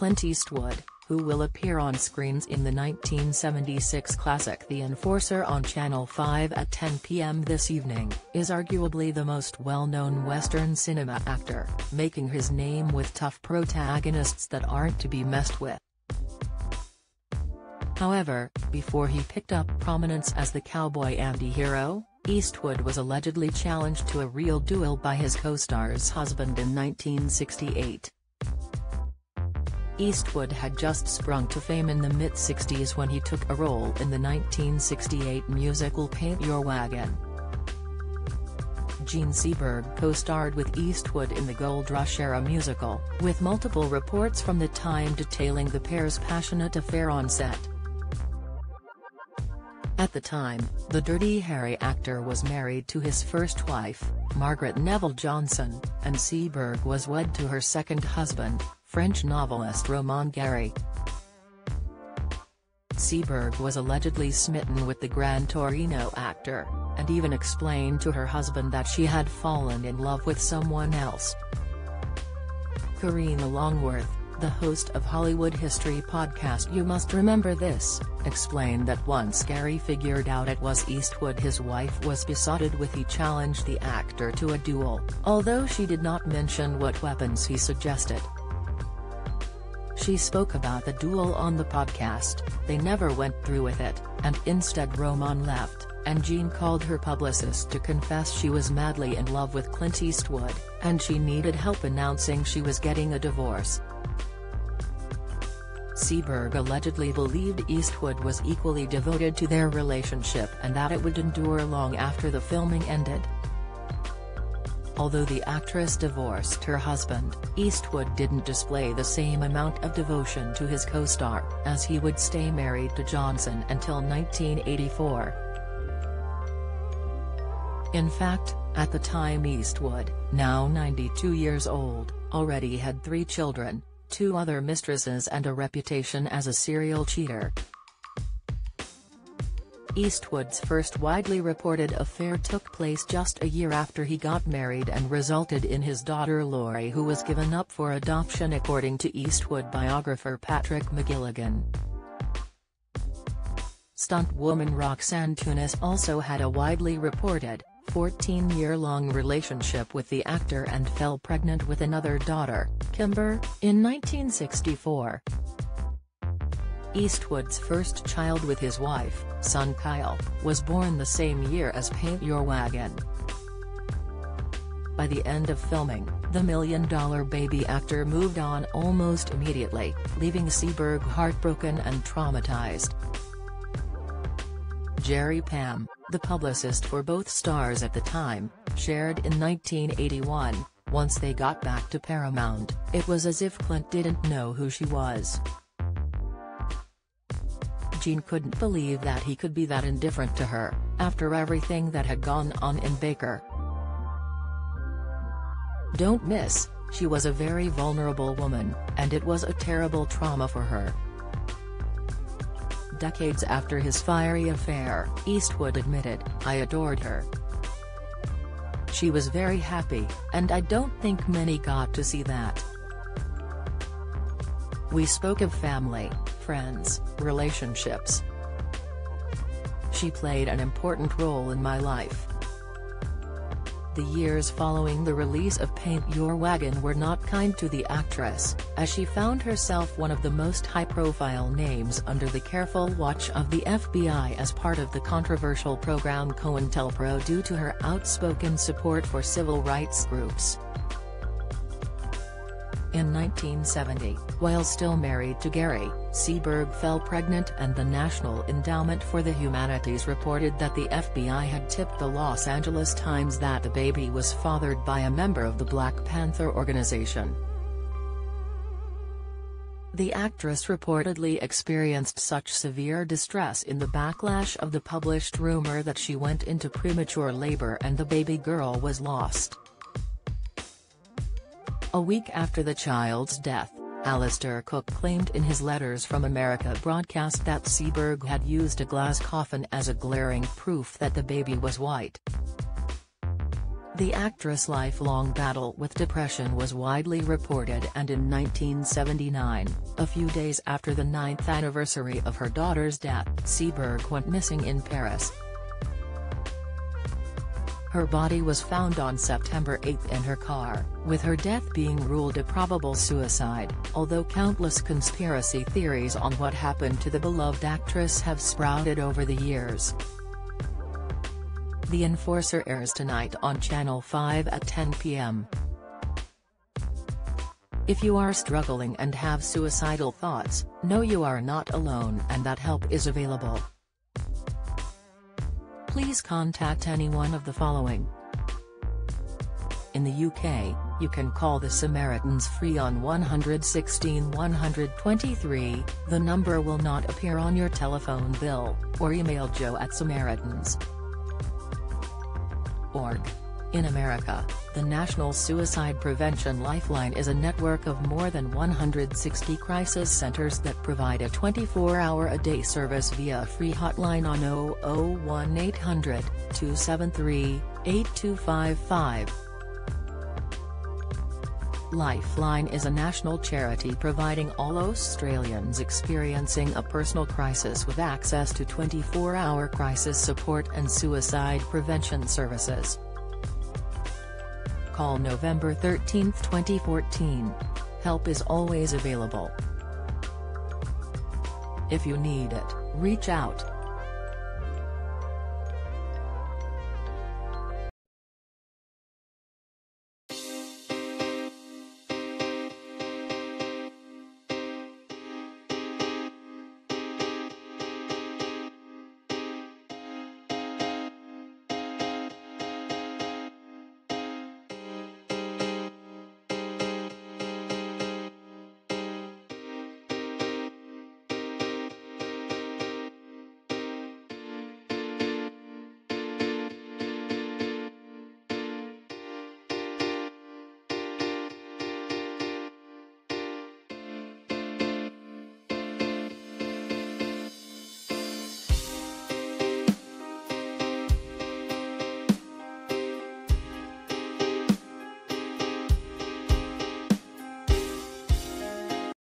Clint Eastwood, who will appear on screens in the 1976 classic The Enforcer on Channel 5 at 10 p.m. this evening, is arguably the most well-known Western cinema actor, making his name with tough protagonists that aren't to be messed with. However, before he picked up prominence as the cowboy anti-hero, Eastwood was allegedly challenged to a real duel by his co-star's husband in 1968. Eastwood had just sprung to fame in the mid-60s when he took a role in the 1968 musical Paint Your Wagon. Jean Seberg co-starred with Eastwood in the Gold Rush-era musical, with multiple reports from the time detailing the pair's passionate affair on set. At the time, the Dirty Harry actor was married to his first wife, Margaret Neville Johnson, and Seberg was wed to her second husband, French novelist Romain Gary. Seberg was allegedly smitten with the Gran Torino actor, and even explained to her husband that she had fallen in love with someone else. Karina Longworth, the host of Hollywood History podcast You Must Remember This, explained that once Gary figured out it was Eastwood his wife was besotted with he challenged the actor to a duel, although she did not mention what weapons he suggested. She spoke about the duel on the podcast, they never went through with it, and instead Romain left, and Jean called her publicist to confess she was madly in love with Clint Eastwood, and she needed help announcing she was getting a divorce. Seberg allegedly believed Eastwood was equally devoted to their relationship and that it would endure long after the filming ended. Although the actress divorced her husband, Eastwood didn't display the same amount of devotion to his co-star, as he would stay married to Johnson until 1984. In fact, at the time Eastwood, now 92 years old, already had three children, two other mistresses and a reputation as a serial cheater. Eastwood's first widely reported affair took place just a year after he got married and resulted in his daughter Lori who was given up for adoption according to Eastwood biographer Patrick McGilligan. Stunt woman Roxanne Tunis also had a widely reported, 14-year-long relationship with the actor and fell pregnant with another daughter, Kimber, in 1964. Eastwood's first child with his wife, son Kyle, was born the same year as Paint Your Wagon. By the end of filming, the Million Dollar Baby actor moved on almost immediately, leaving Seberg heartbroken and traumatized. Jerry Pam, the publicist for both stars at the time, shared in 1981, once they got back to Paramount, it was as if Clint didn't know who she was. Jean couldn't believe that he could be that indifferent to her, after everything that had gone on in Baker. Don't miss, she was a very vulnerable woman, and it was a terrible trauma for her. Decades after his fiery affair, Eastwood admitted, I adored her. She was very happy, and I don't think many got to see that. We spoke of family, friends, relationships. She played an important role in my life. The years following the release of Paint Your Wagon were not kind to the actress, as she found herself one of the most high-profile names under the careful watch of the FBI as part of the controversial program COINTELPRO due to her outspoken support for civil rights groups. In 1970, while still married to Gary, Seberg fell pregnant and the National Endowment for the Humanities reported that the FBI had tipped the Los Angeles Times that the baby was fathered by a member of the Black Panther organization. The actress reportedly experienced such severe distress in the backlash of the published rumor that she went into premature labor and the baby girl was lost. A week after the child's death, Alistair Cooke claimed in his Letters from America broadcast that Seberg had used a glass coffin as a glaring proof that the baby was white. The actress' lifelong battle with depression was widely reported and in 1979, a few days after the ninth anniversary of her daughter's death, Seberg went missing in Paris. Her body was found on September 8 in her car, with her death being ruled a probable suicide, although countless conspiracy theories on what happened to the beloved actress have sprouted over the years. The Enforcer airs tonight on Channel 5 at 10 p.m. If you are struggling and have suicidal thoughts, know you are not alone and that help is available. Please contact any one of the following. In the UK, you can call the Samaritans free on 116 123, the number will not appear on your telephone bill, or email joe at samaritans org. In America, the National Suicide Prevention Lifeline is a network of more than 160 crisis centers that provide a 24-hour-a-day service via a free hotline on 001-800-273-8255. Lifeline is a national charity providing all Australians experiencing a personal crisis with access to 24-hour crisis support and suicide prevention services. Call November 13, 2014. Help is always available. If you need it, reach out.